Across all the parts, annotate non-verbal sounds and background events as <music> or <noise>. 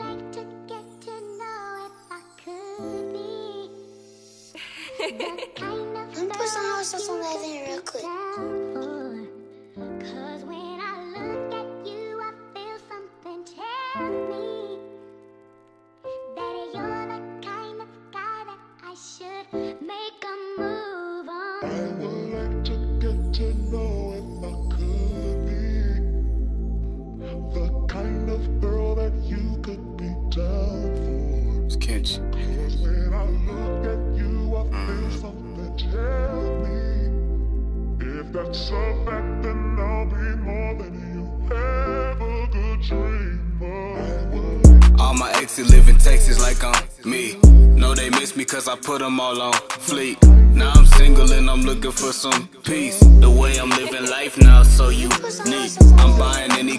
like to get to know if I could be the <laughs> kind of Let me put some girl hot sauce on that thing real quick. down when I look at you, I feel something tell me that you're the kind of guy that I should make a move on. I would like to be more than you ever could All my exes live in Texas like I'm me. Know they miss me cause I put them all on fleek. Now I'm single and I'm looking for some peace. The way I'm living life now, so you need. I'm buying any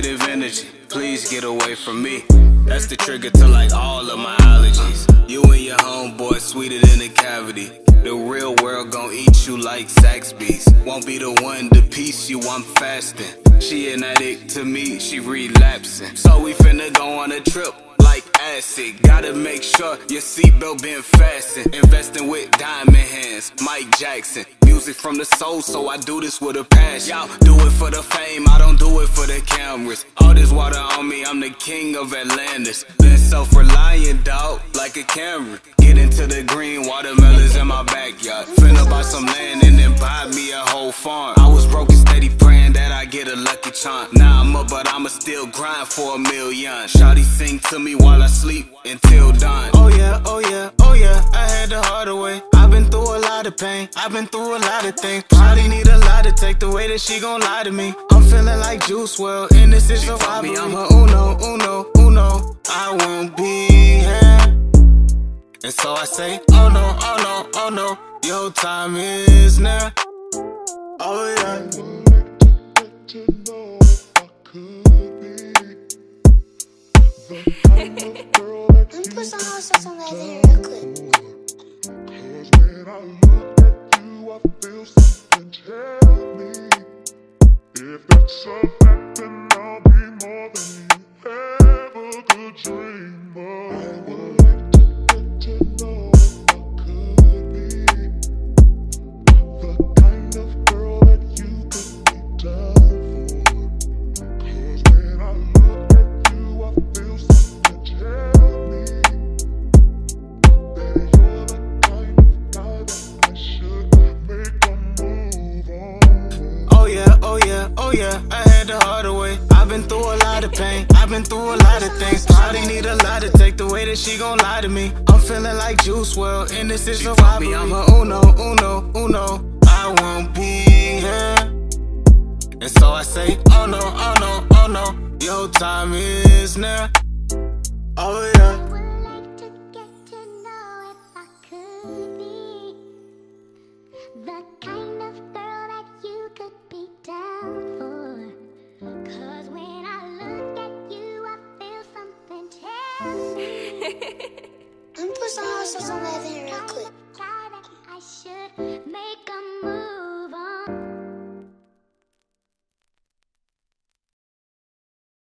Negative energy, please get away from me. That's the trigger to like all of my allergies. You and your homeboy sweeter than a cavity. The real world gon' eat you like Zaxby's. Won't be the one to piece you, I'm fasting. She an addict to me, she relapsing. So we finna go on a trip like acid. Gotta make sure your seatbelt been fastened. Investing with diamond hands, Mike Jackson. Music from the soul, so I do this with a passion. Y'all do it for the fame, I don't the cameras. All this water on me, I'm the king of Atlantis. Been self-reliant, dog, like a camera. Get into the green watermelons in my backyard. Finna buy some land and then buy me a whole farm. I was broke and steady praying that I get a lucky charm. Now I'm up, but I'ma still grind for a million. Shawty sing to me while I sleep until dawn. Oh yeah, oh yeah, oh yeah, I had the hard way. I've been through a lot of pain, I've been through a lot of things. Shawty need a lot to take the way that she gon' lie to me. I'm feeling like Juice WRLD, and this is a robbery. I'm a uno, uno, uno. I won't be here. And so I say, oh no, oh no, oh no, your time is now. Oh yeah. get to know if I could be the kind of girl that Let me put some hot sauce on that thing real quick. Cause when I look at you, I feel something tell me If that's a fact, then I'll be more than you ever could dream of oh yeah, I had the harder way. I've been through a lot of pain, I've been through a lot of things. Shawty need a lot to take the way that she gon' lie to me. I'm feeling like Juice WRLD, and this is a robbery. I'm her uno, uno, uno. I won't be here. And so I say, oh no, oh no, oh no, your time is now. Oh yeah. I would and put some houses on that thing real quick. I should make a move.